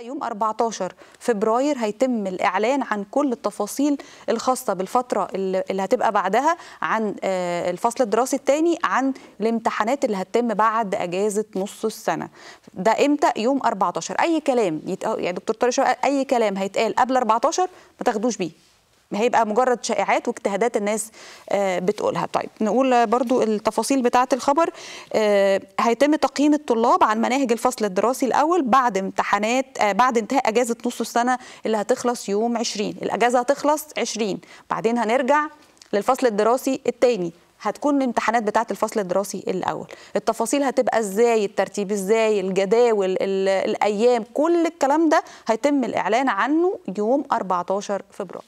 يوم 14 فبراير هيتم الإعلان عن كل التفاصيل الخاصة بالفترة اللي هتبقى بعدها عن الفصل الدراسي الثاني عن الامتحانات اللي هتتم بعد أجازة نص السنة ده إمتى؟ يوم 14 أي كلام. يعني دكتور طارق أي كلام هيتقال قبل 14 ما تاخدوش بيه هيبقى مجرد شائعات واجتهادات الناس بتقولها. طيب نقول برضو التفاصيل بتاعة الخبر. هيتم تقييم الطلاب عن مناهج الفصل الدراسي الأول بعد امتحانات بعد انتهاء أجازة نص السنة اللي هتخلص يوم 20 الأجازة هتخلص 20 بعدين هنرجع للفصل الدراسي الثاني هتكون الامتحانات بتاعة الفصل الدراسي الأول. التفاصيل هتبقى إزاي؟ الترتيب إزاي؟ الجداول الأيام كل الكلام ده هيتم الإعلان عنه يوم 14 فبراير.